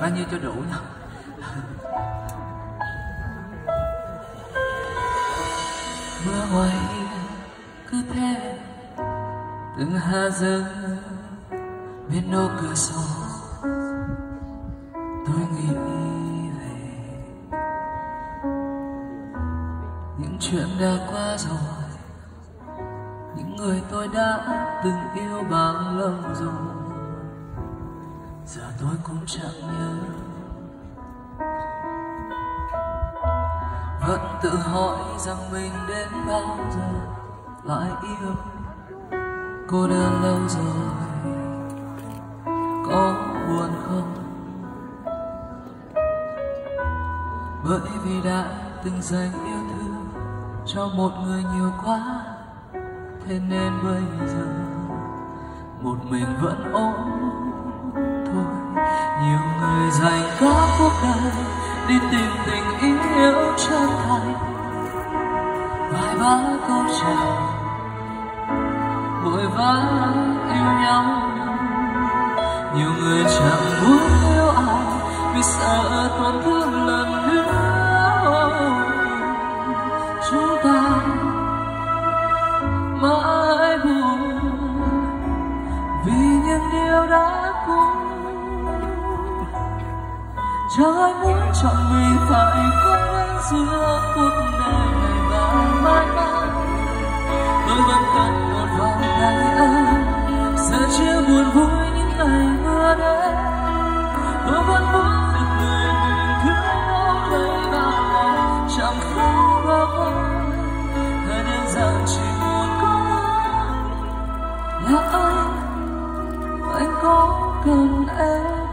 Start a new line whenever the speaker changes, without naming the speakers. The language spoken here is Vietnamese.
bao nhiêu cho đủ nhau mưa ngoài cứ thế, từng hạ rơi bên nô cửa sổ. Tôi nghĩ về những chuyện đã qua rồi, những người tôi đã từng yêu bao lâu rồi giờ tôi cũng chẳng nhớ. Vẫn tự hỏi rằng mình đến bao giờ, lại yêu cô đơn lâu rồi. Có buồn không? Bởi vì đã từng dành yêu thương cho một người nhiều quá, thế nên bây giờ một mình vẫn ôm dành cả cuộc đời đi tìm tình yêu chân thành? Vài ba câu chào vội vã yêu nhau. Nhiều người chẳng muốn yêu ai vì sợ tổn thương lần trái muốn chọn mình phải cùng anh giữa cuộc đời này và mãi mãi tôi vẫn cần một vòng tay anh sẽ chia buồn vui những ngày mưa đây. tôi vẫn muốn được người mình thương ôm lấy vào lòng chẳng khó bao giờ. hãy nên rằng chỉ muốn có là anh anh có cần em